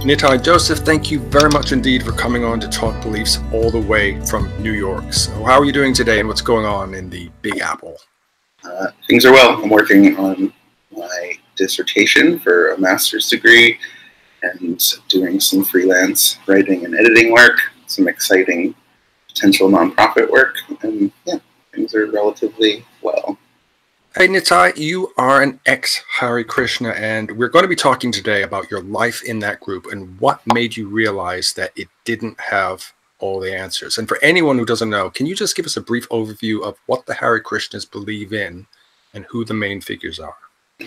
Nitai Joseph, thank you very much indeed for coming on to talk beliefs all the way from New York. So, how are you doing today and what's going on in the Big Apple? Uh, things are well. I'm working on dissertation for a master's degree and doing some freelance writing and editing work, some exciting potential nonprofit work, and yeah, things are relatively well. Hey Nitai, you are an ex Hare Krishna, and we're going to be talking today about your life in that group and what made you realize that it didn't have all the answers. And for anyone who doesn't know, can you just give us a brief overview of what the Hare Krishnas believe in and who the main figures are?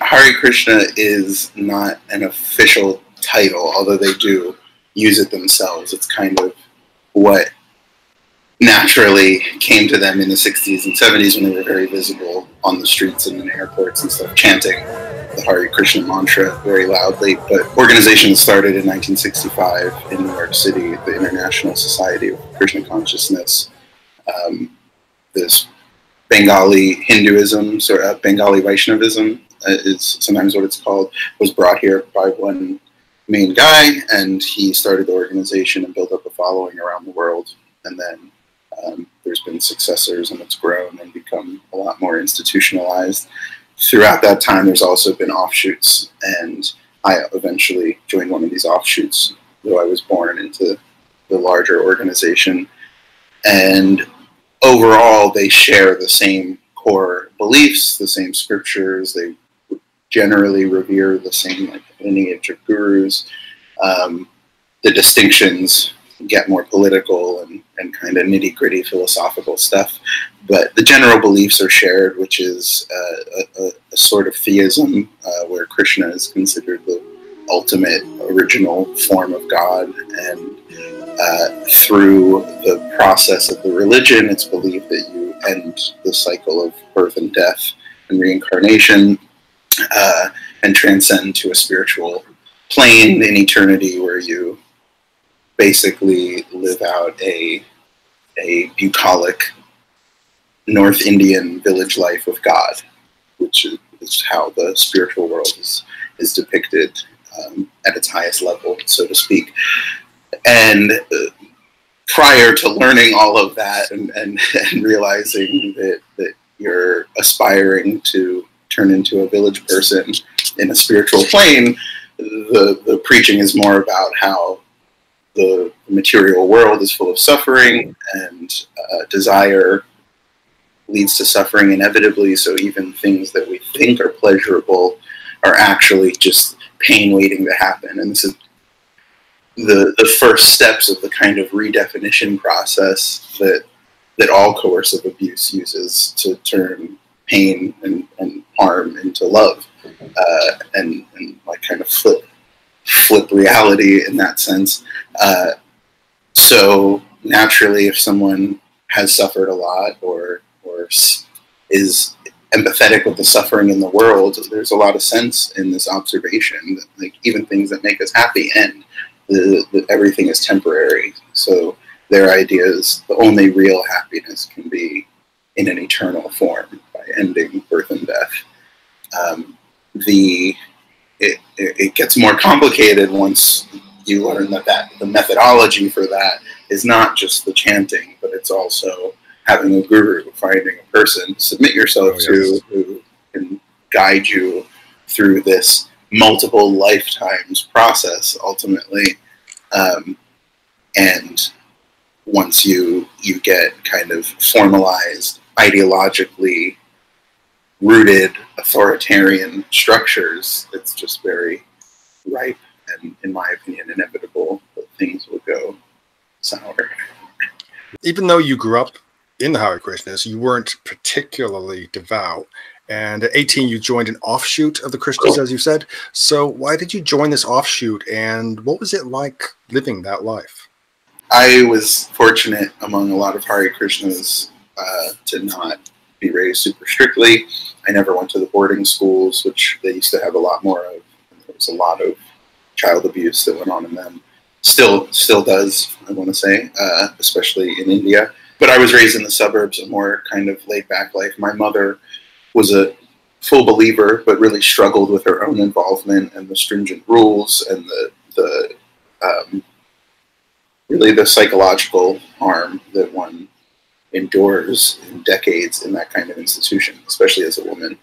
Hare Krishna is not an official title, although they do use it themselves. It's kind of what naturally came to them in the 60s and 70s when they were very visible on the streets and in airports and stuff, chanting the Hare Krishna mantra very loudly. But organizations started in 1965 in New York City, the International Society of Krishna Consciousness. Um, there's Bengali Hinduism, sort of Bengali Vaishnavism uh, is sometimes what it's called, was brought here by one main guy, and he started the organization and built up a following around the world. And then um, there's been successors and it's grown and become a lot more institutionalized. Throughout that time, there's also been offshoots, and I eventually joined one of these offshoots, though I was born into the larger organization. And overall, they share the same core beliefs, the same scriptures. They generally revere the same like, lineage of gurus. Um, the distinctions get more political and, and kind of nitty gritty philosophical stuff. But the general beliefs are shared, which is uh, a, a, sort of theism uh, where Krishna is considered the ultimate original form of God. And uh, through the process of the religion, it's believed that you end the cycle of birth and death and reincarnation uh, and transcend to a spiritual plane in eternity where you basically live out a a bucolic North Indian village life with God, which is how the spiritual world is is depicted um, at its highest level, so to speak. And uh, prior to learning all of that and, and, and realizing that, that you're aspiring to turn into a village person in a spiritual plane, the, the preaching is more about how the material world is full of suffering and uh, desire leads to suffering inevitably. So even things that we think are pleasurable are actually just pain waiting to happen. And this is the, the first steps of the kind of redefinition process that that all coercive abuse uses to turn pain and, and harm into love uh, and, and like kind of flip flip reality in that sense. Uh, so naturally, if someone has suffered a lot or or is empathetic with the suffering in the world, there's a lot of sense in this observation that like even things that make us happy end. The, the, everything is temporary. So their idea is the only real happiness can be in an eternal form by ending birth and death. Um, the it, it gets more complicated once you learn that, that the methodology for that is not just the chanting, but it's also having a guru, finding a person, submit yourself oh, yes. to, who can guide you through this multiple lifetimes process ultimately. Um, and once you you get kind of formalized ideologically rooted authoritarian structures, it's just very ripe and, in my opinion, inevitable that things will go sour. Even though you grew up in the Hare Krishnas, you weren't particularly devout. And at 18, you joined an offshoot of the Krishnas, as you said. So, why did you join this offshoot, and what was it like living that life? I was fortunate among a lot of Hare Krishnas uh, to not be raised super strictly. I never went to the boarding schools, which they used to have a lot more of. There was a lot of child abuse that went on in them. Still, still does. I want to say, uh, especially in India. But I was raised in the suburbs, a more kind of laid back life. My mother was a full believer, but really struggled with her own involvement and the stringent rules and the the um, really the psychological harm that one endures in decades in that kind of institution, especially as a woman.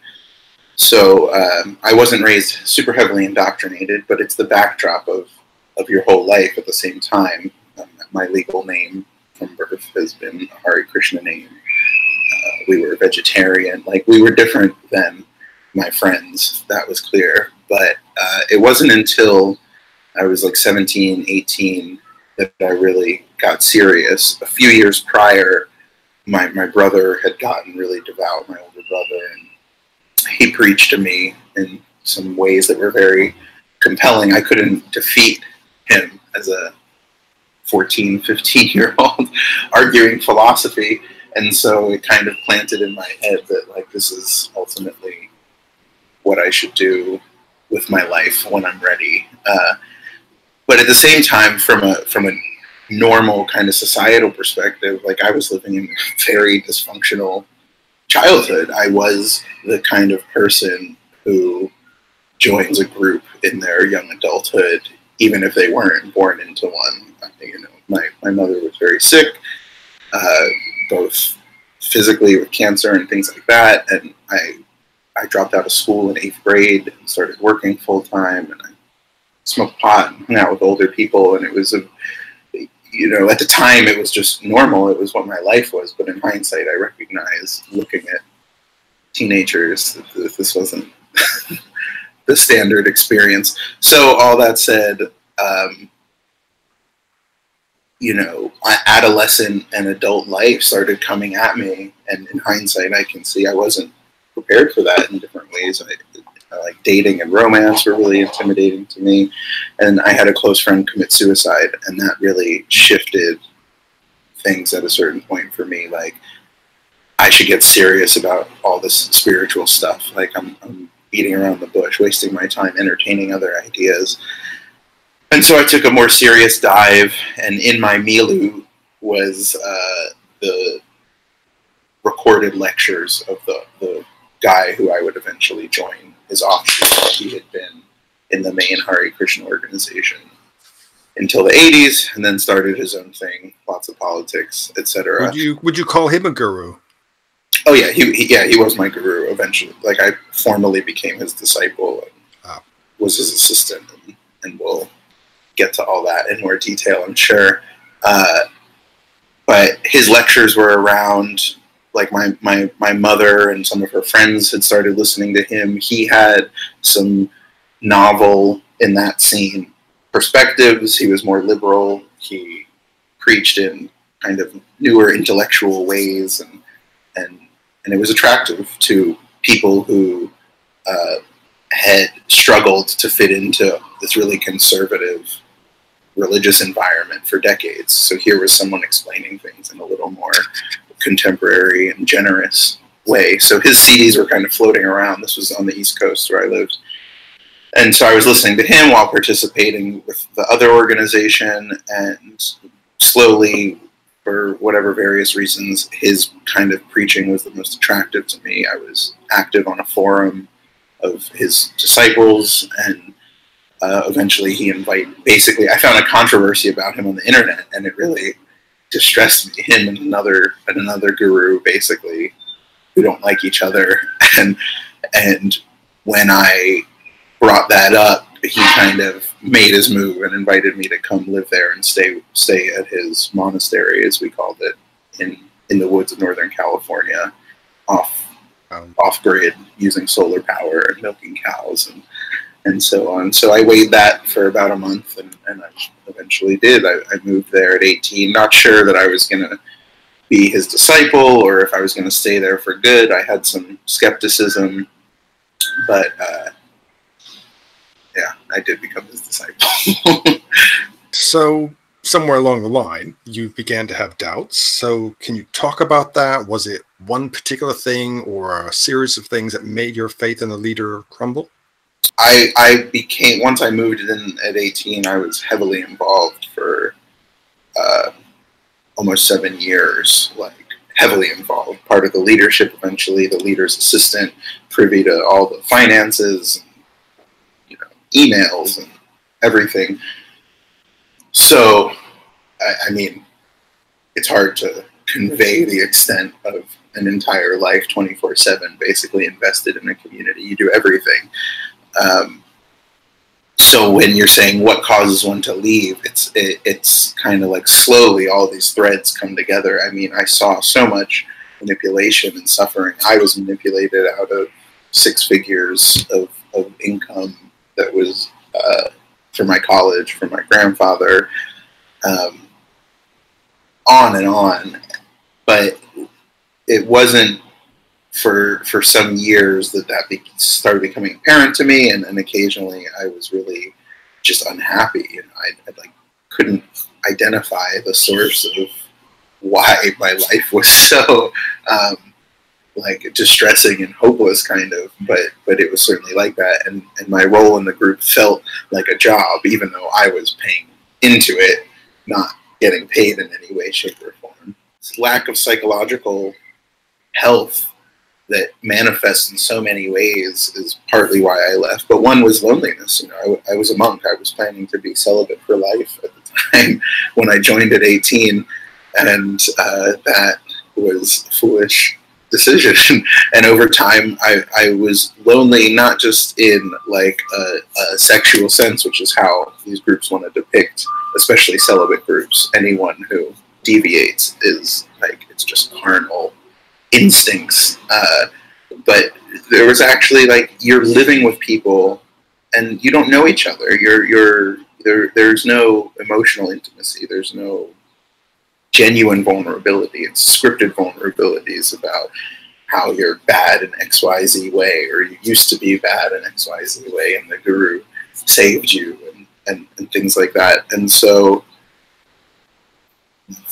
So um, I wasn't raised super heavily indoctrinated, but it's the backdrop of, of your whole life at the same time. Um, my legal name from birth has been a Hare Krishna name. Uh, we were vegetarian. Like we were different than my friends. That was clear. But uh, it wasn't until I was like 17, 18 that I really got serious. A few years prior, my, my brother had gotten really devout, my older brother, and he preached to me in some ways that were very compelling. I couldn't defeat him as a 14, 15 year old arguing philosophy. And so it kind of planted in my head that, like, this is ultimately what I should do with my life when I'm ready. Uh, but at the same time, from a from a normal kind of societal perspective, like I was living in a very dysfunctional childhood. I was the kind of person who joins a group in their young adulthood, even if they weren't born into one. You know, my, my mother was very sick, uh, both physically with cancer and things like that, and I I dropped out of school in eighth grade and started working full time, and I smoked pot and hung out with older people, and it was a you know, at the time it was just normal. It was what my life was. But in hindsight, I recognize looking at teenagers that this wasn't the standard experience. So all that said, um, you know, adolescent and adult life started coming at me, and in hindsight, I can see I wasn't prepared for that in different ways. I, like dating and romance were really intimidating to me. And I had a close friend commit suicide, and that really shifted things at a certain point for me. Like, I should get serious about all this spiritual stuff. Like, I'm, I'm beating around the bush, wasting my time entertaining other ideas. And so I took a more serious dive, and in my milieu was uh, the recorded lectures of the, the guy who I would eventually join his offshoot. He had been in the main Hare Krishna organization until the 80s and then started his own thing, lots of politics, etc. Would you would you call him a guru? Oh yeah, he, he, yeah, he was my guru eventually. Like I formally became his disciple and oh. was his assistant and, and, we'll get to all that in more detail, I'm sure. Uh, but his lectures were around like my, my, my mother and some of her friends had started listening to him. He had some novel in that scene perspectives. He was more liberal. He preached in kind of newer intellectual ways, and and and it was attractive to people who uh, had struggled to fit into this really conservative religious environment for decades. So here was someone explaining things in a little more contemporary and generous way. So his CDs were kind of floating around. This was on the East Coast where I lived. And so I was listening to him while participating with the other organization, and slowly, for whatever various reasons, his kind of preaching was the most attractive to me. I was active on a forum of his disciples, and uh, eventually he invited. Basically, I found a controversy about him on the internet, and it really distressed me. Him and another and another guru, basically, who don't like each other. And and when I brought that up, he kind of made his move and invited me to come live there and stay stay at his monastery, as we called it, in in the woods of Northern California, off um, off grid, using solar power and milking cows and and so on. So I weighed that for about a month, and, and I eventually did. I, I moved there at 18, not sure that I was going to be his disciple or if I was going to stay there for good. I had some skepticism, but uh, yeah, I did become his disciple. so somewhere along the line, you began to have doubts. So can you talk about that? Was it one particular thing or a series of things that made your faith in the leader crumble? I I became once I moved in at 18. I was heavily involved for uh, almost seven years, like heavily involved. Part of the leadership, eventually the leader's assistant, privy to all the finances, and, you know, emails and everything. So, I, I mean, it's hard to convey the extent of an entire life 24 7 basically invested in a community you do everything um, so when you're saying what causes one to leave it's it, it's kind of like slowly all these threads come together. I mean i saw so much manipulation and suffering. I was manipulated out of six figures of, of income that was uh, for my college for my grandfather um, on and on. But it wasn't for for some years that that be, started becoming apparent to me, and, and occasionally I was really just unhappy, and I, I like couldn't identify the source of why my life was so um, like distressing and hopeless, kind of. But but it was certainly like that, and and my role in the group felt like a job, even though I was paying into it, not getting paid in any way, shape, or form. Lack of psychological health that manifests in so many ways is partly why I left. But one was loneliness. You know, I, I, was a monk. I was planning to be celibate for life at the time when I joined at 18, and uh, that was a foolish decision. and over time, I, I was lonely, not just in like a, a sexual sense, which is how these groups want to depict, especially celibate groups. Anyone who deviates is like it's just carnal instincts. Uh, but there was actually like you're living with people and you don't know each other. You're you're there. There's no emotional intimacy. There's no genuine vulnerability. It's scripted vulnerabilities about how you're bad in X Y Z way, or you used to be bad in X Y Z way, and the guru saved you, and and, and things like that. And so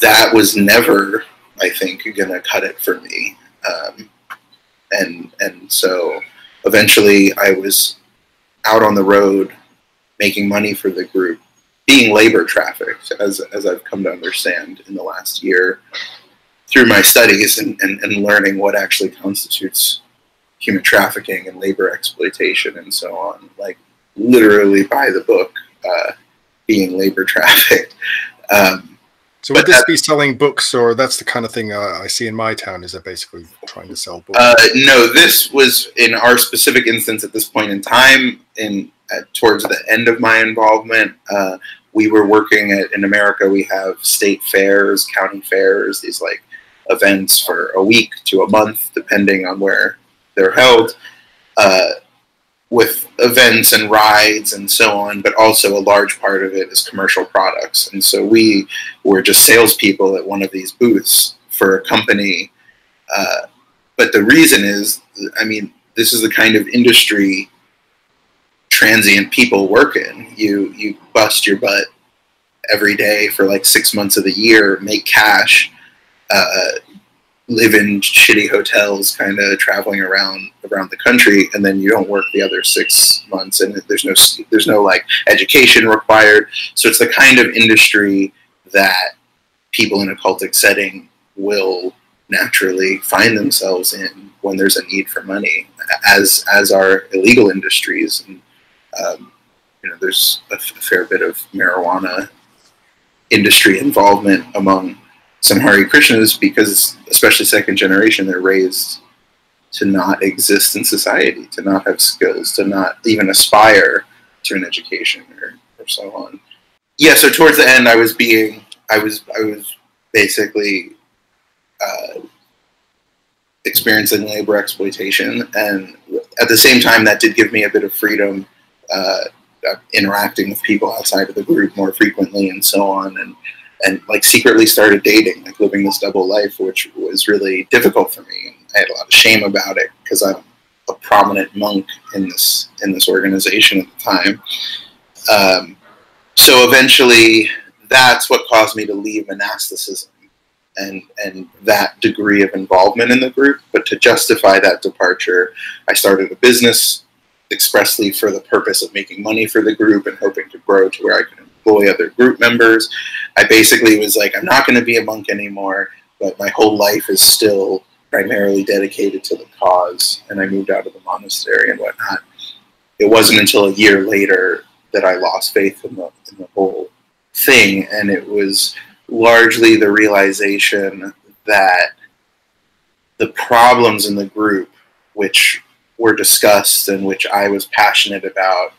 that was never I think, you're going to cut it for me. Um, and and so eventually I was out on the road making money for the group, being labor trafficked, as, as I've come to understand in the last year through my studies and, and, and learning what actually constitutes human trafficking and labor exploitation and so on. Like literally by the book, uh, being labor trafficked. Um, so would this be selling books, or that's the kind of thing uh, I see in my town? Is it basically trying to sell books? Uh, no, this was in our specific instance at this point in time. In uh, towards the end of my involvement, uh, we were working at in America. We have state fairs, county fairs, these like events for a week to a month, depending on where they're held. With events and rides and so on, but also a large part of it is commercial products. And so we were just salespeople at one of these booths for a company. Uh, but the reason is, I mean, this is the kind of industry transient people work in. You you bust your butt every day for like six months of the year, make cash, uh, live in shitty hotels, kind of traveling around around the country, and then you don't work the other six months, and there's no there's no like education required. So it's the kind of industry that people in a cultic setting will naturally find themselves in when there's a need for money, as as are illegal industries, and um, you know there's a, f- a fair bit of marijuana industry involvement among some Hare Krishnas because, especially second generation, they're raised to not exist in society, to not have skills, to not even aspire to an education or, or so on. Yeah, so towards the end, I was being, I was, I was basically uh, experiencing labor exploitation, and at the same time, that did give me a bit of freedom, uh, interacting with people outside of the group more frequently, and so on, and and like secretly started dating, like living this double life, which was really difficult for me. I had a lot of shame about it because I'm a prominent monk in this in this organization at the time. Um, so eventually, that's what caused me to leave monasticism and and that degree of involvement in the group. But to justify that departure, I started a business expressly for the purpose of making money for the group and hoping to grow to where I could employ other group members. I basically was like, I'm not going to be a monk anymore, but my whole life is still primarily dedicated to the cause. And I moved out of the monastery and whatnot. It wasn't until a year later that I lost faith in the, in the whole thing. And it was largely the realization that the problems in the group, which were discussed and which I was passionate about,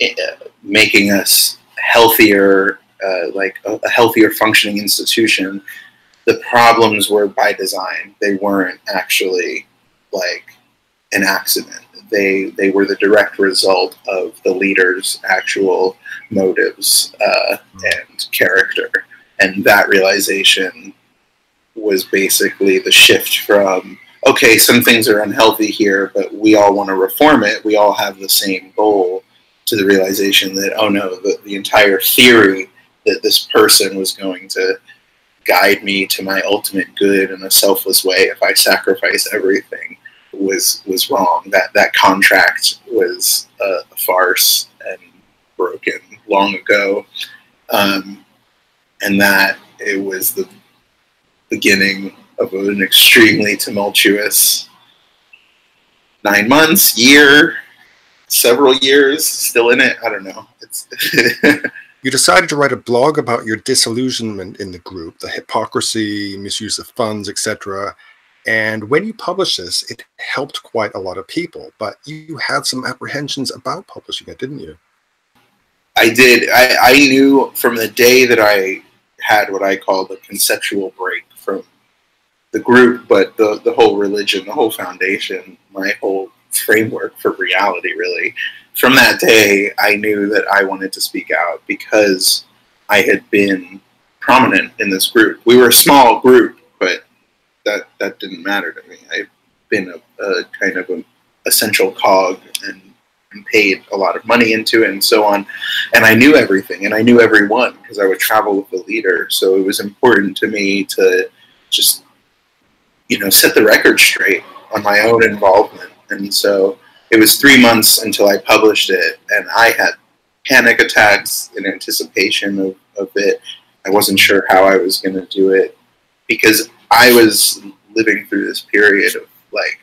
eh, making us healthier, uh, like a, a healthier functioning institution, the problems were by design. They weren't actually like an accident. They they were the direct result of the leader's actual motives uh, and character, and that realization was basically the shift from okay, some things are unhealthy here, but we all want to reform it. We all have the same goal. To the realization that oh no, the, the entire theory that this person was going to guide me to my ultimate good in a selfless way if I sacrifice everything was was wrong. That that contract was a, a farce and broken long ago, um, and that it was the beginning of an extremely tumultuous nine months, year, several years, still in it. I don't know. It's You decided to write a blog about your disillusionment in the group, the hypocrisy, misuse of funds, etc. And when you published this, it helped quite a lot of people. But you had some apprehensions about publishing it, didn't you? I did. I, I knew from the day that I had what I call the conceptual break from the group, but the, the whole religion, the whole foundation, my whole framework for reality, really from that day, I knew that I wanted to speak out because I had been prominent in this group. We were a small group, but that that didn't matter to me. I've been a, a kind of an essential cog and, and, paid a lot of money into it and so on. And I knew everything and I knew everyone because I would travel with the leader. So it was important to me to just, you know, set the record straight on my own involvement. And so it was three months until I published it, and I had panic attacks in anticipation of, of it. I wasn't sure how I was going to do it because I was living through this period of like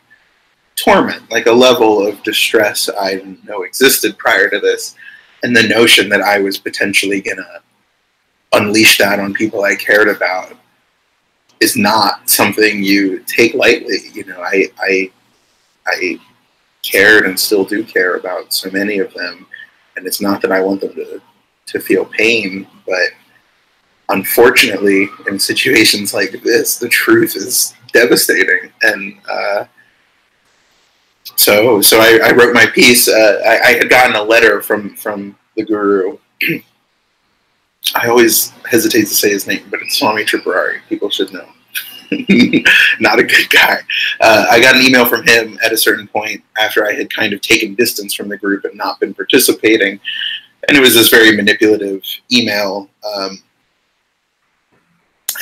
torment, like a level of distress I didn't know existed prior to this. And the notion that I was potentially going to unleash that on people I cared about is not something you take lightly. You know, I, I, I cared and still do care about so many of them. And it's not that I want them to, to feel pain, but unfortunately, in situations like this, the truth is devastating. And uh, so, so I, I, wrote my piece. Uh, I, I, had gotten a letter from from the guru. I always hesitate to say his name, but it's Swami Tripurari. People should know. not a good guy. Uh, I got an email from him at a certain point after I had kind of taken distance from the group and not been participating. And it was this very manipulative email. Um,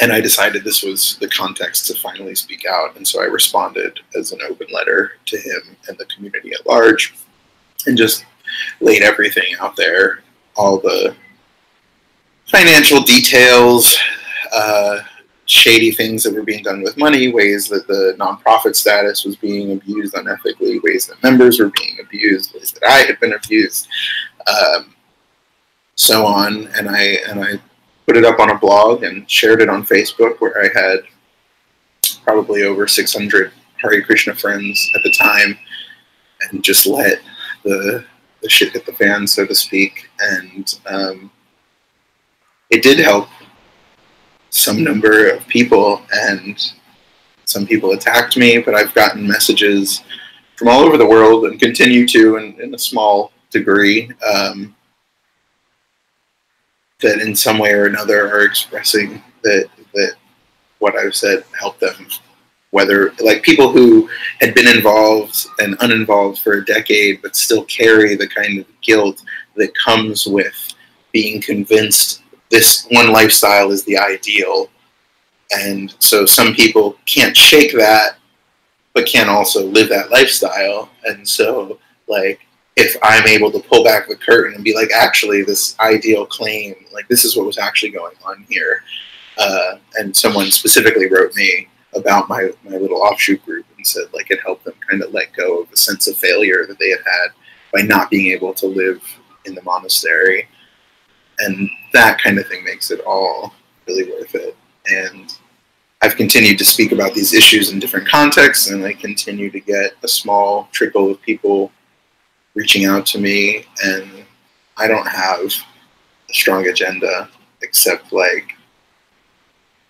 and I decided this was the context to finally speak out. And so I responded as an open letter to him and the community at large and just laid everything out there all the financial details, uh, shady things that were being done with money, ways that the nonprofit status was being abused unethically, ways that members were being abused, ways that I had been abused, um, so on. And I and I put it up on a blog and shared it on Facebook, where I had probably over 600 Hare Krishna friends at the time, and just let the the shit hit the fan, so to speak. And um, it did help some number of people, and some people attacked me, but I've gotten messages from all over the world and continue to in, in a small degree um, that in some way or another are expressing that that what I've said helped them. Whether like people who had been involved and uninvolved for a decade, but still carry the kind of guilt that comes with being convinced this one lifestyle is the ideal And so some people can't shake that, but can't also live that lifestyle. And so, like, if I'm able to pull back the curtain and be like, actually, this ideal claim, like, this is what was actually going on here. Uh, and someone specifically wrote me about my, my little offshoot group and said, like, it helped them kind of let go of a sense of failure that they had had by not being able to live in the monastery. And that kind of thing makes it all really worth it. And I've continued to speak about these issues in different contexts, and I continue to get a small trickle of people reaching out to me. And I don't have a strong agenda except like,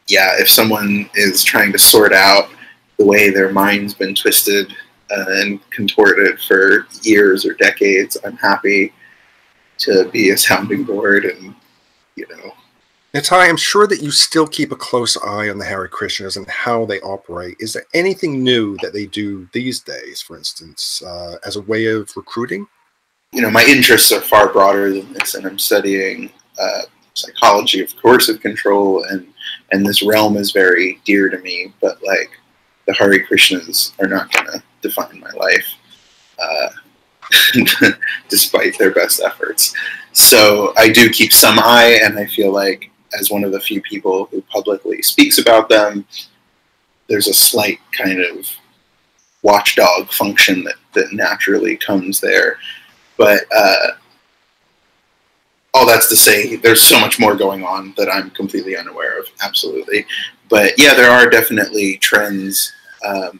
yeah, if someone is trying to sort out the way their mind's been twisted and contorted for years or decades, I'm happy to be a sounding board and, you know. Nitai, I'm sure that you still keep a close eye on the Hare Krishnas and how they operate. Is there anything new that they do these days, for instance, uh, as a way of recruiting? You know, my interests are far broader than this, and I'm studying uh, psychology of coercive control, and and this realm is very dear to me. But like, the Hare Krishnas are not going to define my life. Uh, despite their best efforts. So I do keep some eye, and I feel like as one of the few people who publicly speaks about them, there's a slight kind of watchdog function that, that naturally comes there. But uh, all that's to say, there's so much more going on that I'm completely unaware of. Absolutely. But yeah, there are definitely trends. Um,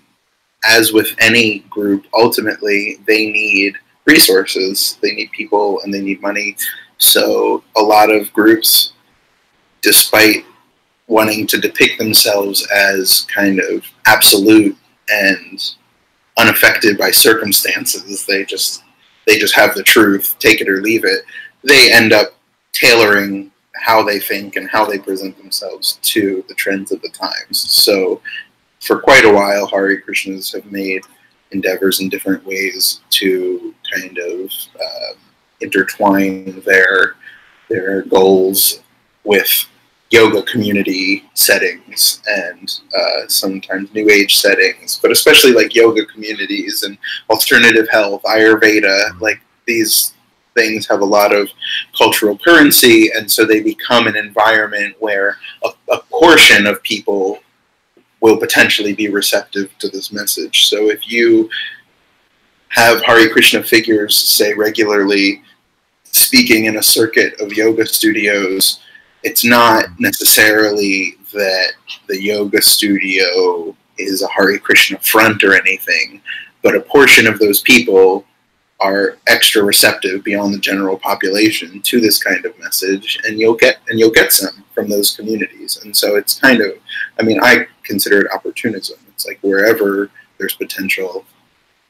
as with any group, ultimately they need resources, they need people, and they need money. So a lot of groups, despite wanting to depict themselves as kind of absolute and unaffected by circumstances, they just they just have the truth, take it or leave it. They end up tailoring how they think and how they present themselves to the trends of the times. So for quite a while, Hare Krishnas have made endeavors in different ways to kind of uh, intertwine their their goals with yoga community settings and uh, sometimes new age settings, but especially like yoga communities and alternative health, Ayurveda, like these things have a lot of cultural currency, and so they become an environment where a, a portion of people will potentially be receptive to this message. So if you have Hare Krishna figures, say, regularly speaking in a circuit of yoga studios, it's not necessarily that the yoga studio is a Hare Krishna front or anything, but a portion of those people are extra receptive beyond the general population to this kind of message and you'll get and you'll get some from those communities. And so it's kind of i mean i consider it opportunism. It's like wherever there's potential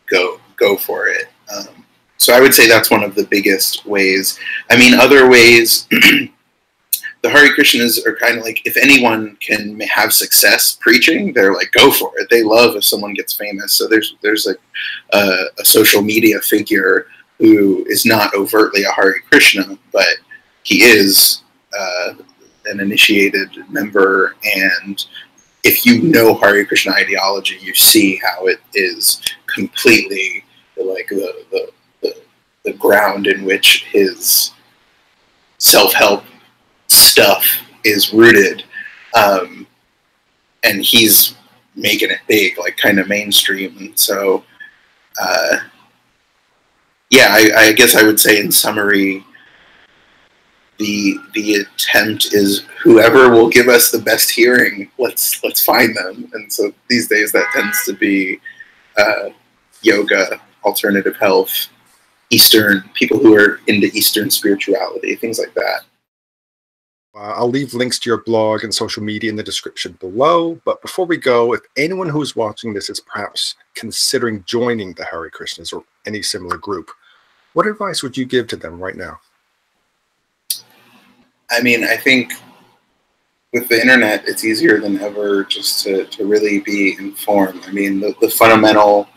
go go for it. Um, so i would say that's one of the biggest ways. I mean other ways the Hare Krishnas are kind of like if anyone can have success preaching, they're like go for it. They love if someone gets famous. So there's there's like a, social media figure who is not overtly a Hare Krishna, but he is uh, an initiated member. And if you know Hare Krishna ideology, you see how it is completely like the the, the, the ground in which his self help stuff is rooted, um, and he's making it big, like kind of mainstream. And so, uh, yeah, I, I, guess I would say in summary, the the attempt is whoever will give us the best hearing, let's let's find them. And so these days that tends to be uh, yoga, alternative health, Eastern people who are into Eastern spirituality, things like that. Uh, I'll leave links to your blog and social media in the description below. But before we go, if anyone who is watching this is perhaps considering joining the Hare Krishnas or any similar group, what advice would you give to them right now? I mean, I think with the internet, it's easier than ever just to, to really be informed. I mean, the, the fundamental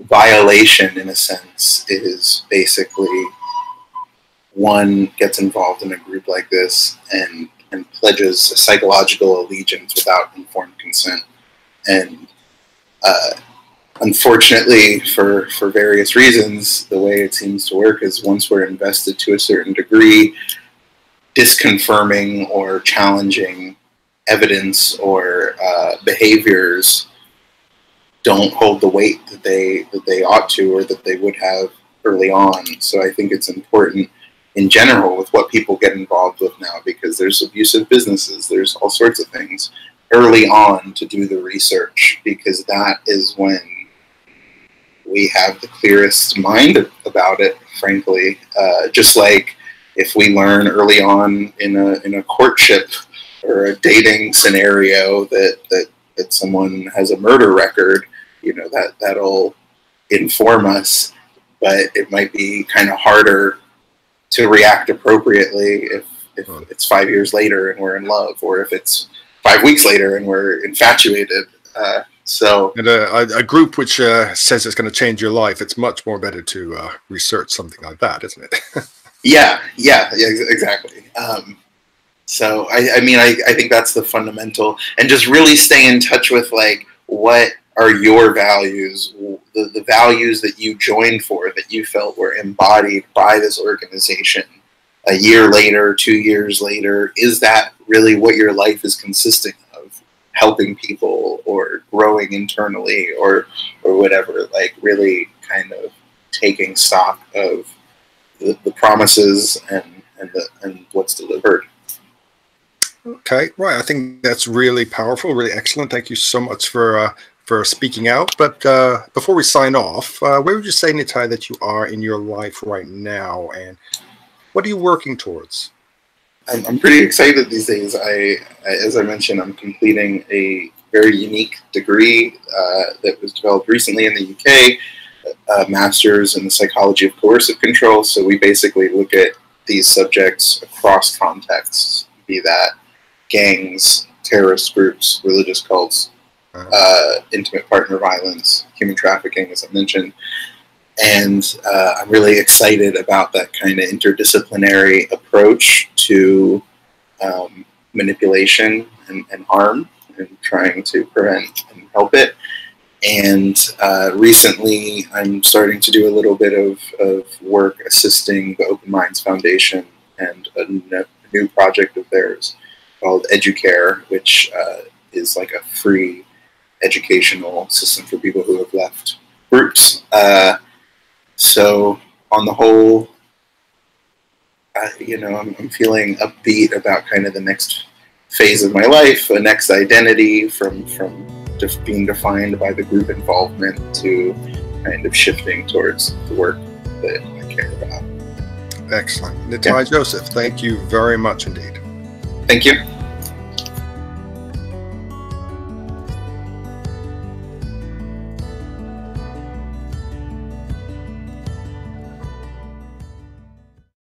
violation, in a sense, is basically one gets involved in a group like this and and pledges a psychological allegiance without informed consent. And uh, unfortunately, for, for various reasons, the way it seems to work is once we're invested to a certain degree, disconfirming or challenging evidence or uh, behaviors don't hold the weight that they that they ought to or that they would have early on. So I think it's important in general with what people get involved with now because there's abusive businesses, there's all sorts of things early on to do the research because that is when we have the clearest mind about it, frankly. Uh, just like if we learn early on in a, in a courtship or a dating scenario that, that, that someone has a murder record, you know, that, that'll inform us, but it might be kind of harder to react appropriately if, if it's five years later and we're in love, or if it's five weeks later and we're infatuated. Uh, so, and a, a group which uh, says it's going to change your life, it's much more better to uh, research something like that, isn't it? yeah, yeah, yeah, exactly. Um, so, I, I mean, I, I think that's the fundamental, and just really stay in touch with like what are your values, the, the values that you joined for, that you felt were embodied by this organization a year later, two years later, is that really what your life is consisting of? Helping people or growing internally or or whatever. Like really kind of taking stock of the, the promises and and the, and what's delivered. Okay, right. I think that's really powerful, really excellent. Thank you so much for uh, for speaking out. But uh, before we sign off, uh, where would you say, Nitai, that you are in your life right now, and what are you working towards? I'm, I'm pretty excited these days. I, as I mentioned, I'm completing a very unique degree uh, that was developed recently in the UK, master's in the psychology of coercive control. So we basically look at these subjects across contexts, be that gangs, terrorist groups, religious cults. Uh, intimate partner violence, human trafficking, as I mentioned, and uh, I'm really excited about that kind of interdisciplinary approach to um, manipulation and, and, harm and trying to prevent and help it. And uh, recently, I'm starting to do a little bit of, of work assisting the Open Minds Foundation and a, new project of theirs called EduCare, which uh, is like a free educational system for people who have left groups. Uh, so on the whole, I, you know, I'm, I'm feeling upbeat about kind of the next phase of my life, a next identity from from just being defined by the group involvement to kind of shifting towards the work that I care about. Excellent. Nitai yeah. Joseph, thank you very much indeed. Thank you.